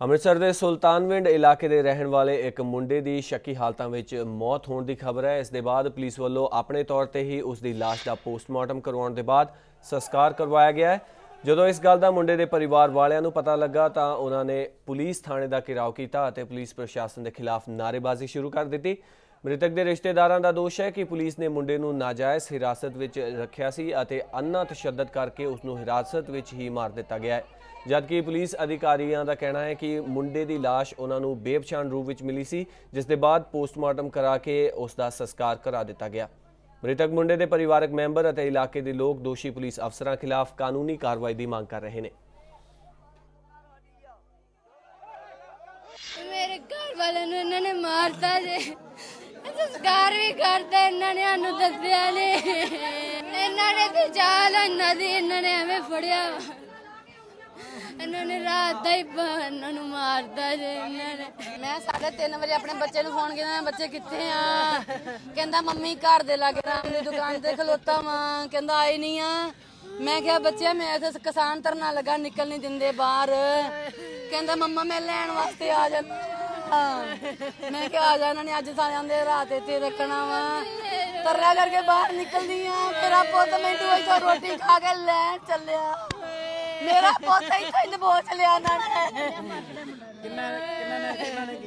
ਅੰਮ੍ਰਿਤਸਰ ਦੇ ਸੁਲਤਾਨਵਿੰਡ ਇਲਾਕੇ ਦੇ ਰਹਿਣ ਵਾਲੇ ਇੱਕ ਮੁੰਡੇ ਦੀ ਸ਼ੱਕੀ ਹਾਲਤਾਂ ਵਿੱਚ ਮੌਤ ਹੋਣ ਦੀ ਖਬਰ ਹੈ। ਇਸ ਦੇ ਬਾਅਦ ਪੁਲਿਸ ਵੱਲੋਂ ਆਪਣੇ ਤੌਰ ਤੇ ਹੀ ਉਸ ਦੀ ਲਾਸ਼ ਦਾ ਪੋਸਟਮਾਰਟਮ ਕਰਵਾਉਣ ਦੇ ਬਾਅਦ ਸੰਸਕਾਰ ਕਰਵਾਇਆ ਗਿਆ ਹੈ। ਜਦੋਂ ਇਸ ਗੱਲ ਦਾ ਮੁੰਡੇ ਦੇ ਪਰਿਵਾਰ ਵਾਲਿਆਂ ਨੂੰ ਪਤਾ ਲੱਗਾ ਤਾਂ ਉਹਨਾਂ ਨੇ ਪੁਲਿਸ ਥਾਣੇ ਦਾ ਘਿਰਾਓ ਕੀਤਾ ਅਤੇ ਪੁਲਿਸ ਪ੍ਰਸ਼ਾਸਨ ਦੇ ਖਿਲਾਫ ਨਾਅਰੇਬਾਜ਼ੀ ਸ਼ੁਰੂ ਕਰ ਦਿੱਤੀ। ਮ੍ਰਿਤਕ ਦੇ ਰਿਸ਼ਤੇਦਾਰਾਂ ਦਾ ਦੋਸ਼ ਹੈ ਕਿ ਪੁਲਿਸ ਨੇ ਮੁੰਡੇ ਨੂੰ ਨਾਜਾਇਜ਼ ਹਿਰਾਸਤ ਵਿੱਚ ਰੱਖਿਆ ਸੀ ਅਤੇ ਅੰਨਾ ਤਸ਼ੱਦਦ ਕਰਕੇ ਉਸ ਨੂੰ ਹਿਰਾਸਤ ਵਿੱਚ ਹੀ ਮਾਰ ਦਿੱਤਾ ਗਿਆ ਹੈ। ਜਦਕਿ ਪੁਲਿਸ ਅਧਿਕਾਰੀਆਂ ਦਾ ਕਹਿਣਾ ਹੈ ਕਿ ਮੁੰਡੇ ਦੀ ਲਾਸ਼ ਉਹਨਾਂ ਨੂੰ ਬੇਪਛਾਣ ਰੂਪ ਵਿੱਚ ਮਿਲੀ ਸੀ, ਜਿਸ ਦੇ ਬਾਅਦ ਪੋਸਟਮਾਰਟਮ ਕਰਾ ਕੇ ਉਸ ਦਾ ਸੰਸਕਾਰ ਕਰਾ ਦਿੱਤਾ ਗਿਆ। ਮ੍ਰਿਤਕ ਮੁੰਡੇ ਦੇ ਪਰਿਵਾਰਕ ਮੈਂਬਰ ਅਤੇ ਇਲਾਕੇ ਦੇ ਲੋਕ ਦੋਸ਼ੀ ਪੁਲਿਸ ਅਫਸਰਾਂ ਖਿਲਾਫ ਕਾਨੂੰਨੀ ਕਾਰਵਾਈ ਦੀ ਮੰਗ ਕਰ ਰਹੇ ਨੇ। ਮੇਰੇ ਘਰ ਵਾਲਿਆਂ ਨੂੰ ਇਹਨਾਂ ਨੇ ਮਾਰਤਾ ਜੇ। ਸੰਸਕਾਰ ਵੀ ਕਰਤਾ ਇਹਨਾਂ ਨੇ, ਸਾਨੂੰ ਦੱਸਿਆ ਨੇ। ਇਹਨਾਂ ਨੇ ਤੇ ਚਾਲ ਇਹਨਾਂ ਦੀ, ਇਹਨਾਂ ਨੇ ਐਵੇਂ ਫੜਿਆ। ਇਹਨਾਂ ਨੇ ਰਾਤ ਦਾ ਹੀ ਇਹਨਾਂ ਨੂੰ ਮਾਰਤਾ ਜੇ ਇਹਨਾਂ ਨੇ। ਮੈਂ 3:30 ਵਜੇ ਆਪਣੇ ਬੱਚੇ ਨੂੰ ਫੋਨ ਕੀਤਾ ਬੱਚੇ ਕਿੱਥੇ ਆ? ਕਹਿੰਦਾ, ਮੰਮੀ ਘਰ ਦੇ ਲਾਗੇ ਰਾਮ ਦੀ ਦੁਕਾਨ ਤੇ ਖਲੋਤਾ ਵਾਂ। ਕਹਿੰਦਾ, ਆਈ ਨਹੀਂ ਆ। ਮੈਂ ਕਿਹਾ, ਬੱਚਿਆ, ਮੈਂ ਇੱਥੇ ਕਿਸਾਨ ਧਰਨਾ ਲੱਗਾ, ਨਿਕਲ ਨਹੀਂ ਦਿੰਦੇ ਬਾਹਰ। ਕਹਿੰਦਾ, ਮੰਮਾ, ਮੈਂ ਲੈਣ ਵਾਸਤੇ ਆ ਜਾਂਦਾ। ਮੈਂ ਕਿਹਾ ਆ ਜਾ ਇਹਨਾਂ ਨੇ ਅੱਜ ਸਾਰਿਆਂ ਦੇ ਰਾਤ ਇੱਥੇ ਰੱਖਣਾ ਵਾ। ਤਰਲਾ ਕਰਕੇ ਬਾਹਰ ਨਿਕਲਦੀ ਆ ਮੇਰਾ ਪੁੱਤ ਮੈਨੂੰ ਇੱਥੋਂ ਰੋਟੀ ਖਾ ਕੇ ਲੈਣ ਚੱਲਿਆ। ਮੇਰਾ ਪੁੱਤ ਇੱਥੇ ਨਬੋਚ ਲਿਆ ਇਹਨਾਂ ਨੇ।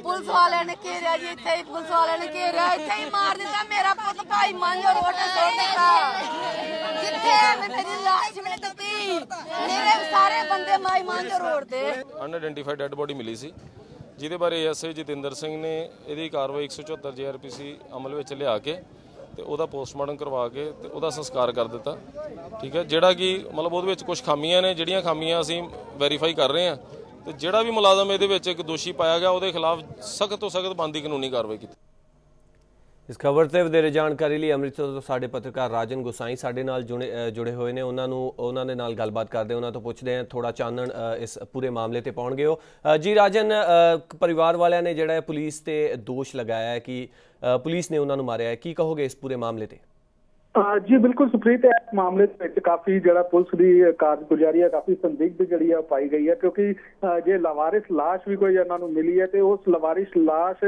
ਪੁਲਿਸ ਵਾਲਿਆਂ ਨੇ ਘੇਰਿਆ ਜੀ ਇੱਥੇ ਹੀ ਪੁਲਿਸ ਵਾਲਿਆਂ ਨੇ ਘੇਰਿਆ। ਇੱਥੇ ਹੀ ਮਾਰ ਦਿੱਤਾ। ਮੇਰਾ ਪੁੱਤ ਭਾਈ ਮੰਝ ਰੋਡ ਤੇ ਸੁੱਟ ਦਿੱਤਾ ਕਿੱਥੇ ਹੈ ਮੇਰੀ ਲਾਸ਼ ਮੈਨੂੰ ਦਿੱਤੀ। ਮੇਰੇ ਸਾਰੇ ਬੰਦੇ ਮਾਈ ਮੰਝ ਰੋਡ ਤੇ। ਅਨਆਇਡੈਂਟੀਫਾਈਡ ਡੈੱਡ ਬੋਡੀ ਮਿਲੀ ਸੀ। ਜਿਹਦੇ ਬਾਰੇ ਐਸਏ ਜਤਿੰਦਰ ਸਿੰਘ ਨੇ ਇਹਦੀ ਕਾਰਵਾਈ 174 ਜੀਆਰਪੀਸੀ ਅਮਲ ਵਿੱਚ ਲਿਆ ਕੇ ਤੇ ਉਹਦਾ ਪੋਸਟਮਾਰਟਮ ਕਰਵਾ ਕੇ ਤੇ ਉਹਦਾ ਸੰਸਕਾਰ ਕਰ ਦਿੱਤਾ। ਠੀਕ ਹੈ, ਜਿਹੜਾ ਕਿ ਮਤਲਬ ਉਹਦੇ ਵਿੱਚ ਕੁਝ ਖਾਮੀਆਂ ਨੇ, ਜਿਹੜੀਆਂ ਖਾਮੀਆਂ ਅਸੀਂ ਵੈਰੀਫਾਈ ਕਰ ਰਹੇ ਹਾਂ ਤੇ ਜਿਹੜਾ ਵੀ ਮੁਲਾਜ਼ਮ ਇਹਦੇ ਵਿੱਚ ਇੱਕ ਦੋਸ਼ੀ ਪਾਇਆ ਗਿਆ, ਉਹਦੇ ਖਿਲਾਫ ਸਖਤ ਤੋਂ ਸਖਤ ਬੰਦੀ ਕਾਨੂੰਨੀ ਕਾਰਵਾਈ ਕੀਤੀ। ਇਸ ਖਬਰ ਤੇ ਵਧੇਰੇ ਜਾਣਕਾਰੀ ਲਈ ਅੰਮ੍ਰਿਤਸਰ ਤੋਂ ਸਾਡੇ ਪੱਤਰਕਾਰ ਰਾਜਨ ਗੁਸਾਈ ਸਾਡੇ ਨਾਲ ਜੁੜੇ ਜੁੜੇ ਹੋਏ ਨੇ। ਉਹਨਾਂ ਨੂੰ, ਉਹਨਾਂ ਦੇ ਨਾਲ ਗੱਲਬਾਤ ਕਰਦੇ ਉਹਨਾਂ ਤੋਂ ਪੁੱਛਦੇ ਹਾਂ ਥੋੜਾ ਚਾਨਣ ਇਸ ਪੂਰੇ ਮਾਮਲੇ ਤੇ ਪਾਉਣਗੇ ਉਹ। ਜੀ ਰਾਜਨ ਪਰਿਵਾਰ ਵਾਲਿਆਂ ਨੇ ਜਿਹੜਾ ਪੁਲਿਸ ਤੇ ਦੋਸ਼ ਲਗਾਇਆ ਹੈ ਕਿ ਪੁਲਿਸ ਨੇ ਉਹਨਾਂ ਨੂੰ ਮਾਰਿਆ ਹੈ। ਕੀ ਕਹੋਗੇ ਇਸ ਪੂਰੇ ਮਾਮਲੇ ਤੇ? ਜੀ, ਬਿਲਕੁਲ ਸੁਪਰੀਤ, ਇਸ ਮਾਮਲੇ ਦੇ ਵਿੱਚ ਕਾਫੀ ਜਿਹੜਾ ਪੁਲਿਸ ਦੀ ਕਾਰਜਗੁਜ਼ਾਰੀ ਹੈ, ਕਾਫੀ ਸੰਦਿਗਧ ਜਿਹੜੀ ਆ ਪਾਈ ਗਈ ਹੈ, ਕਿਉਂਕਿ ਜੇ ਲਵਾਰਿਸ ਲਾਸ਼ ਵੀ ਕੋਈ ਇਹਨਾਂ ਨੂੰ ਮਿਲੀ ਹੈ, ਤੇ ਉਸ ਲਵਾਰਿਸ ਲਾਸ਼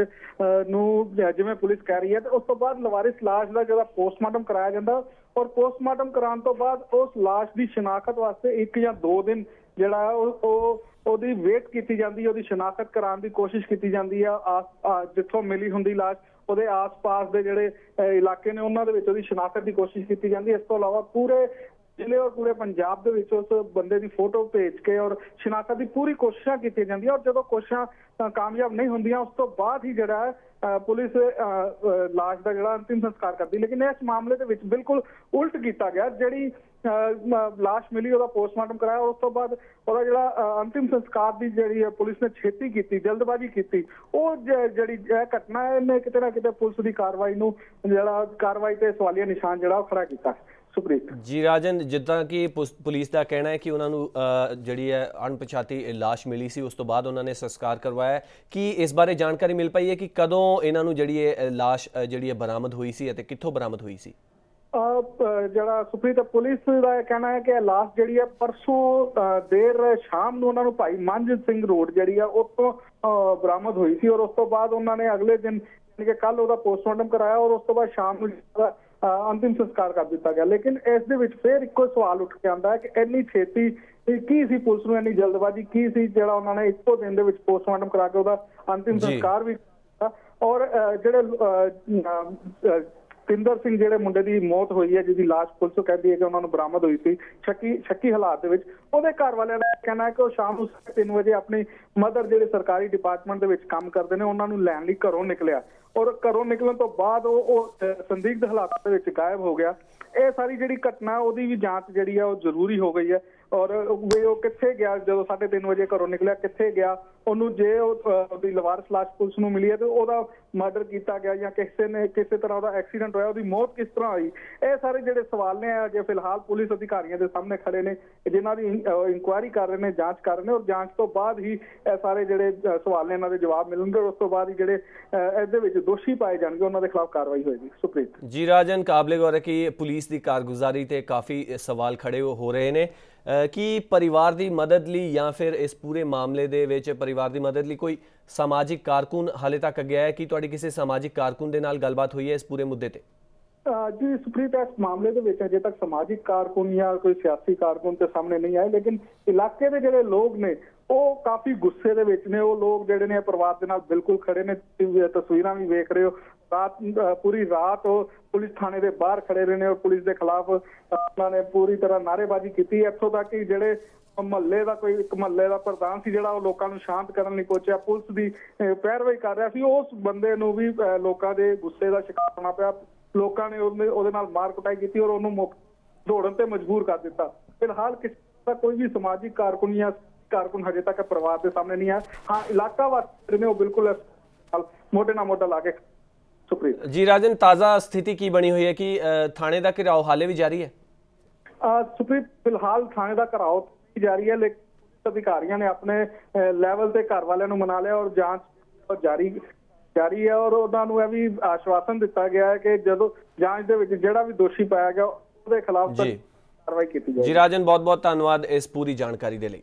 ਨੂੰ ਜਿਵੇਂ ਪੁਲਿਸ ਕਹਿ ਰਹੀ ਹੈ, ਤੇ ਉਸ ਤੋਂ ਬਾਅਦ ਲਵਾਰਿਸ ਲਾਸ਼ ਦਾ ਜਿਹੜਾ ਪੋਸਟਮਾਰਟਮ ਕਰਾਇਆ ਜਾਂਦਾ, ਔਰ ਪੋਸਟਮਾਰਟਮ ਕਰਾਉਣ ਤੋਂ ਬਾਅਦ ਉਸ ਲਾਸ਼ ਦੀ ਸ਼ਨਾਖਤ ਵਾਸਤੇ ਇੱਕ ਜਾਂ ਦੋ ਦਿਨ ਜਿਹੜਾ ਉਹ ਉਹਦੀ ਵੇਟ ਕੀਤੀ ਜਾਂਦੀ ਹੈ, ਉਹਦੀ ਸ਼ਨਾਖਤ ਕਰਾਉਣ ਦੀ ਕੋਸ਼ਿਸ਼ ਕੀਤੀ ਜਾਂਦੀ ਹੈ ਆ, ਜਿੱਥੋਂ ਮਿਲੀ ਹੁੰਦੀ ਲਾਸ਼ ਉਹਦੇ ਆਸ-ਪਾਸ ਦੇ ਜਿਹੜੇ ਇਲਾਕੇ ਨੇ ਉਹਨਾਂ ਦੇ ਵਿੱਚ ਉਹਦੀ ਸ਼ਨਾਖਤ ਦੀ ਕੋਸ਼ਿਸ਼ ਕੀਤੀ ਜਾਂਦੀ ਹੈ। ਇਸ ਤੋਂ ਇਲਾਵਾ ਪੂਰੇ ਜ਼ਿਲ੍ਹੇ ਔਰ ਪੂਰੇ ਪੰਜਾਬ ਦੇ ਵਿੱਚ ਉਸ ਬੰਦੇ ਦੀ ਫੋਟੋ ਭੇਜ ਕੇ ਔਰ ਸ਼ਨਾਖਤ ਦੀ ਪੂਰੀ ਕੋਸ਼ਿਸ਼ਾਂ ਕੀਤੀਆਂ ਜਾਂਦੀਆਂ ਔਰ ਜਦੋਂ ਕੋਸ਼ਿਸ਼ਾਂ ਕਾਮਯਾਬ ਨਹੀਂ ਹੁੰਦੀਆਂ, ਉਸ ਤੋਂ ਬਾਅਦ ਹੀ ਜਿਹੜਾ ਹੈ ਪੁਲਿਸ ਅਹ, ਲਾਸ਼ ਦਾ ਜਿਹੜਾ ਅੰਤਿਮ ਸੰਸਕਾਰ ਕਰਦੀ ਲੇਕਿਨ ਇਸ ਮਾਮਲੇ ਦੇ ਵਿੱਚ ਬਿਲਕੁਲ ਉਲਟ ਕੀਤਾ ਗਿਆ ਜਿਹੜੀ ਅਹ, ਮਿਲੀ ਉਹਦਾ ਪੋਸਟਮਾਰਟਮ ਕਰਾਇਆ ਉਸ ਤੋਂ ਬਾਅਦ ਉਹਦਾ ਜਿਹੜਾ ਅੰਤਿਮ ਸੰਸਕਾਰ ਦੀ ਜਿਹੜੀ ਪੁਲਿਸ ਨੇ ਛੇਤੀ ਕੀਤੀ ਜਲਦਬਾਜ਼ੀ ਕੀਤੀ ਉਹ ਜਿਹੜੀ ਘਟਨਾ ਹੈ ਇਹਨੇ ਕਿਤੇ ਨਾ ਕਿਤੇ ਪੁਲਿਸ ਦੀ ਕਾਰਵਾਈ ਨੂੰ ਜਿਹੜਾ ਕਾਰਵਾਈ ਤੇ ਸਵਾਲੀਆ ਨਿਸ਼ਾਨ ਜਿਹੜਾ ਉਹ ਖੜਾ ਕੀਤਾ ਸੁਪਰੀਤ। ਜੀ ਰਾਜਨ ਜਿੱਦਾਂ ਕਿ ਪੁਲਿਸ ਦਾ ਕਹਿਣਾ ਹੈ ਕਿ ਉਹਨਾਂ ਨੂੰ ਅ, ਜਿਹੜੀ ਹੈ ਅਣਪਛਾਤੀ ਲਾਸ਼ ਮਿਲੀ ਸੀ ਉਸ ਤੋਂ ਬਾਅਦ ਉਹਨਾਂ ਨੇ ਸੰਸਕਾਰ ਕਰਵਾਇਆ ਕਿ ਇਸ ਬਾਰੇ ਜਾਣਕਾਰੀ ਮਿਲ ਪਈ ਹੈ ਕਿ ਕਦੋਂ ਇਹਨਾਂ ਨੂੰ ਜਿਹੜੀ ਇਹ ਅ, ਜਿਹੜੀ ਹੈ ਬਰਾਮਦ ਹੋਈ ਸੀ ਅਤੇ ਕਿੱਥੋਂ ਬਰਾਮਦ ਹੋਈ ਸੀ ਜਿਹੜਾ ਸੁਪਰੀਤ ਪੁਲਿਸ ਦਾ ਇਹ ਕਹਿਣਾ ਹੈ ਕਿ ਇਹ ਲਾਸ਼ ਜਿਹੜੀ ਹੈ ਪਰਸੋਂ ਦੇਰ ਸ਼ਾਮ ਨੂੰ ਉਹਨਾਂ ਨੂੰ ਭਾਈ ਮੰਜ ਸਿੰਘ ਰੋਡ ਜਿਹੜੀ ਆ ਅਹ, ਬਰਾਮਦ ਹੋਈ ਸੀ ਔਰ ਉਸ ਤੋਂ ਬਾਅਦ ਉਹਨਾਂ ਨੇ ਅਗਲੇ ਦਿਨ ਯਾਨੀ ਕਿ ਕੱਲ ਉਹਦਾ ਪੋਸਟਮਾਰਟਮ ਕਰਾਇਆ ਔਰ ਉਸ ਤੋਂ ਬਾਅਦ ਸ਼ਾਮ ਨੂੰ ਅੰਤਿਮ ਸੰਸਕਾਰ ਕਰ ਦਿੱਤਾ ਗਿਆ ਲੇਕਿਨ ਇਸ ਦੇ ਵਿੱਚ ਫਿਰ ਇੱਕੋ ਸਵਾਲ ਉੱਠ ਕੇ ਆਉਂਦਾ ਹੈ ਕਿ ਇੰਨੀ ਛੇਤੀ ਇਹ ਕੀ ਸੀ ਪੁਲਿਸ ਨੂੰ ਇੰਨੀ ਜਲਦਬਾਜ਼ੀ ਕੀ ਸੀ ਜਿਹੜਾ ਉਹਨਾਂ ਨੇ ਇੱਕੋ ਦਿਨ ਦੇ ਵਿੱਚ ਪੋਸਟਮਾਰਟਮ ਕਰਾ ਕੇ ਉਹਦਾ ਅੰਤਿਮ। ਸੰਸਕਾਰ ਵੀ ਔਰ ਜਿਹੜੇ ਤਿੰਦਰ ਸਿੰਘ ਜਿਹੜੇ ਮੁੰਡੇ ਦੀ ਮੌਤ ਹੋਈ ਹੈ ਜਿਹਦੀ ਲਾਸ਼ ਪੁਲਿਸ ਕਹਿੰਦੀ ਹੈ ਕਿ ਉਹਨਾਂ ਨੂੰ ਬਰਾਮਦ ਹੋਈ ਸੀ ਸ਼ੱਕੀ ਸ਼ੱਕੀ ਹਾਲਾਤ ਦੇ ਵਿੱਚ ਉਹਦੇ ਘਰ ਵਾਲਿਆਂ ਦਾ ਕਹਿਣਾ ਹੈ ਕਿ ਉਹ ਸ਼ਾਮ ਨੂੰ 3 ਵਜੇ ਆਪਣੀ ਮਦਰ ਜਿਹੜੇ ਸਰਕਾਰੀ ਡਿਪਾਰਟਮੈਂਟ ਦੇ ਵਿੱਚ ਕੰਮ ਕਰਦੇ ਨੇ ਉਹਨਾਂ ਨੂੰ ਲੈਣ ਲਈ ਘਰੋਂ ਨਿਕਲਿਆ। ਔਰ ਘਰੋਂ ਨਿਕਲਣ ਤੋਂ ਬਾਅਦ ਉਹ ਉਹ ਅਹ, ਸੰਦਿਗਧ ਹਾਲਾਤਾਂ ਦੇ ਵਿੱਚ ਗਾਇਬ ਹੋ ਗਿਆ। ਇਹ ਸਾਰੀ ਜਿਹੜੀ ਘਟਨਾ ਉਹਦੀ ਵੀ ਜਾਂਚ ਜਿਹੜੀ ਹੈ ਉਹ ਜ਼ਰੂਰੀ ਹੋ ਗਈ ਹੈ। ਔਰ ਵੀ ਉਹ ਕਿੱਥੇ ਗਿਆ? ਜਦੋਂ 3:30 ਵਜੇ ਘਰੋਂ ਨਿਕਲਿਆ ਕਿੱਥੇ ਗਿਆ? ਉਹਨੂੰ ਜੇ ਉਹਦੀ ਲਵਾਰਸ ਲਾਸ਼ ਪੁਲਿਸ ਨੂੰ ਮਿਲੀ ਹੈ ਤੇ ਉਹਦਾ ਮਰਡਰ ਕੀਤਾ ਗਿਆ ਜਾਂ ਕਿਸੇ ਨੇ ਕਿਸੇ ਤਰ੍ਹਾਂ ਉਹਦਾ ਐਕਸੀਡੈਂਟ ਹੋਇਆ ਉਹਦੀ ਮੌਤ ਕਿਸ ਤਰ੍ਹਾਂ ਹੋਈ? ਇਹ ਸਾਰੇ ਜਿਹੜੇ ਸਵਾਲ ਨੇ ਅਜੇ ਫਿਲਹਾਲ ਪੁਲਿਸ ਅਧਿਕਾਰੀਆਂ ਦੇ ਸਾਹਮਣੇ ਖੜੇ ਨੇ ਜਿਨ੍ਹਾਂ ਦੀ ਇਨਕੁਆਇਰੀ ਕਰ ਰਹੇ ਨੇ ਜਾਂਚ ਕਰ ਰਹੇ ਨੇ ਔਰ ਜਾਂਚ ਤੋਂ ਬਾਅਦ ਹੀ ਇਹ ਸਾਰੇ ਜਿਹੜੇ ਸਵਾਲ ਨੇ ਇਹਨਾਂ ਦੇ ਜਵਾਬ ਮਿਲਣਗੇ ਔਰ ਉਸ ਤੋਂ ਬਾਅਦ ਹੀ ਜਿਹੜੇ ਅਹ, ਇਸ ਦੇ ਵਿੱਚ ਦੋਸ਼ੀ ਪਾਏ ਜਾਣਗੇ ਉਹਨਾਂ ਦੇ ਖਿਲਾਫ ਕਾਰਵਾਈ ਹੋਏਗੀ। ਸੁਪ੍ਰੀਤ। ਜੀ ਰਾਜਨ ਕਾਬਲੇ ਗੌਰ ਹੈ ਕਿ ਪੁਲਿਸ ਦੀ ਕਾਰਗੁਜ਼ਾਰੀ ਤੇ ਕਾਫੀ ਸਵਾਲ ਖੜੇ ਹੋ ਰਹੇ ਨੇ। ਕੀ ਪਰਿਵਾਰ ਦੀ ਮਦਦ ਲਈ ਜਾਂ ਫਿਰ ਇਸ ਪੂਰੇ ਮਾਮਲੇ ਦੇ ਵਿੱਚ ਪਰਿਵਾਰ ਦੀ ਮਦਦ ਲਈ ਕੋਈ ਸਮਾਜਿਕ ਕਾਰਕੁਨ ਹਾਲੇ ਤੱਕ ਅੱਗੇ ਆਇਆ ਕੀ ਤੁਹਾਡੀ ਕਿਸੇ ਸਮਾਜਿਕ ਕਾਰਕੁਨ ਦੇ ਨਾਲ ਗੱਲਬਾਤ ਹੋਈ ਹੈ ਇਸ ਪੂਰੇ ਮੁੱਦੇ ਤੇ? ਜੀ ਸੁਪਰੀਤ ਇਸ ਮਾਮਲੇ ਦੇ ਵਿੱਚ ਅਜੇ ਤੱਕ ਸਮਾਜਿਕ ਕਾਰਕੁਨ ਜਾਂ ਕੋਈ ਸਿਆਸੀ ਕਾਰਕੁਨ ਤੇ ਸਾਹਮਣੇ ਨਹੀਂ ਆਏ, ਲੇਕਿਨ ਇਲਾਕੇ ਦੇ ਜਿਹੜੇ ਲੋਕ ਨੇ, ਉਹ ਕਾਫੀ ਗੁੱਸੇ ਦੇ ਵਿੱਚ ਨੇ। ਉਹ ਲੋਕ ਜਿਹੜੇ ਨੇ ਪਰਿਵਾਰ ਦੇ ਨਾਲ ਬਿਲਕੁਲ ਖੜੇ ਨੇ। ਤੁਸੀਂ ਤਸਵੀਰਾਂ ਵੀ ਵੇਖ ਰਹੇ ਹੋ। ਰਾਤ ਪੂਰੀ ਰਾਤ ਉਹ ਪੁਲਿਸ ਥਾਣੇ ਦੇ ਬਾਹਰ ਖੜੇ ਰਹੇ ਨੇ ਔਰ ਪੁਲਿਸ ਦੇ ਖਿਲਾਫ ਉਹਨਾਂ ਨੇ ਪੂਰੀ ਤਰ੍ਹਾਂ ਨਾਅਰੇਬਾਜ਼ੀ ਕੀਤੀ। ਇੱਥੋਂ ਤੱਕ ਕਿ ਜਿਹੜੇ ਮਹੱਲੇ ਦਾ ਕੋਈ ਇੱਕ ਮਹੱਲੇ ਦਾ ਪ੍ਰਧਾਨ ਸੀ ਜਿਹੜਾ ਉਹ ਲੋਕਾਂ ਨੂੰ ਸ਼ਾਂਤ ਕਰਨ ਲਈ ਪਹੁੰਚਿਆ ਪੁਲਿਸ ਦੀ ਅਹ, ਪੈਰਵਾਈ ਕਰ ਰਿਹਾ ਸੀ। ਉਸ ਬੰਦੇ ਨੂੰ ਵੀ ਲੋਕਾਂ ਦੇ ਗੁੱਸੇ ਦਾ ਸ਼ਿਕਾਰ ਹੋਣਾ ਪਿਆ। ਲੋਕਾਂ ਨੇ ਉਹਦੇ ਉਹਦੇ ਨਾਲ ਮਾਰ ਕੁਟਾਈ ਕੀਤੀ ਔਰ ਉਹਨੂੰ ਮੁਕ- ਦੌੜਨ ਤੇ ਮਜਬੂਰ ਕਰ ਦਿੱਤਾ। ਫਿਲਹਾਲ ਕਿਸੇ ਦਾ ਕੋਈ ਵੀ ਸਮਾਜਿਕ ਕਾਰਕੁਨ ਜਾਂ ਕਾਰਕੁਨ ਹਜੇ ਤੱਕ ਪਰਿਵਾਰ ਦੇ ਸਾਹਮਣੇ ਨਹੀਂ ਆਇਆ। ਹਾਂ ਇਲਾਕਾ ਵਾਸੀ ਨੇ ਉਹ ਬਿਲਕੁਲ ਇਸ ਨਾਲ ਮੋਢੇ ਨਾਲ ਮੋਢਾ ਲਾ ਕੇ ਸੁਪਰੀਤ ਜੀ ਰਾਜਨ ਤਾਜ਼ਾ ਸਥਿਤੀ ਕੀ ਬਣੀ ਹੋਈ ਹੈ ਕਿ ਥਾਣੇ ਦਾ ਘਿਰਾਓ ਹਾਲੇ ਵੀ ਜਾਰੀ ਹੈ? ਸੁਪਰੀਤ ਫਿਲਹਾਲ ਥਾਣੇ ਦਾ ਘਰਾਓ ਜਾਰੀ ਹੈ ਲੇਕਿਨ ਅਧਿਕਾਰੀਆਂ ਨੇ ਆਪਣੇ ਲੈਵਲ ਤੇ ਘਰ ਵਾਲਿਆਂ ਨੂੰ ਮਨਾ ਲਿਆ ਔਰ ਜਾਂਚ ਜਾਰੀ ਜਾਰੀ ਹੈ ਔਰ ਉਹਨਾਂ ਨੂੰ ਇਹ ਵੀ ਆਸ਼ਵਾਸਨ ਦਿੱਤਾ ਗਿਆ ਹੈ ਕਿ ਜਦੋਂ ਜਾਂਚ ਦੇ ਵਿੱਚ ਜਿਹੜਾ ਵੀ ਦੋਸ਼ੀ ਪਾਇਆ ਗਿਆ ਉਹਦੇ ਖਿਲਾਫ ਜੀ। ਕਾਰਵਾਈ ਕੀਤੀ ਜੀ ਜਾਏਗੀ ਰਾਜਨ ਬਹੁਤ ਬਹੁਤ ਧੰਨਵਾਦ ਇਸ ਪੂਰੀ ਜਾਣਕਾਰੀ ਦੇ ਲਈ।